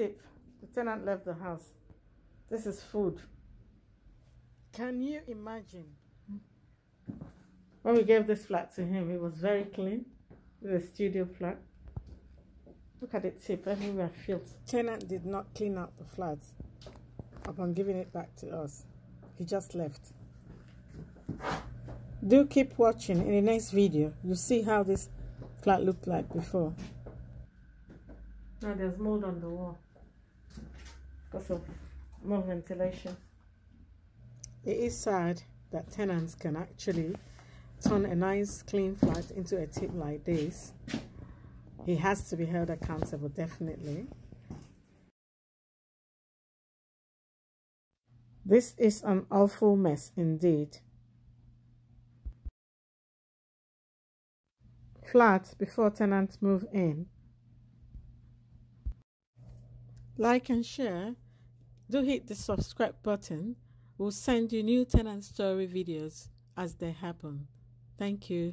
tip. The tenant left the house. This is food. Can you imagine? When we gave this flat to him, it was very clean. It was a studio flat. Look at the tip, everywhere filth. Tenant did not clean out the flat upon giving it back to us. He just left. Do keep watching. In the next video, you'll see how this flat looked like before. Now there's mold on the wall because of more ventilation. It is sad that tenants can actually turn a nice clean flat into a tip like this. He has to be held accountable, definitely. This is an awful mess indeed. Flat before tenants move in. Like and share. Do hit the subscribe button. We'll send you new tenant story videos as they happen. Thank you.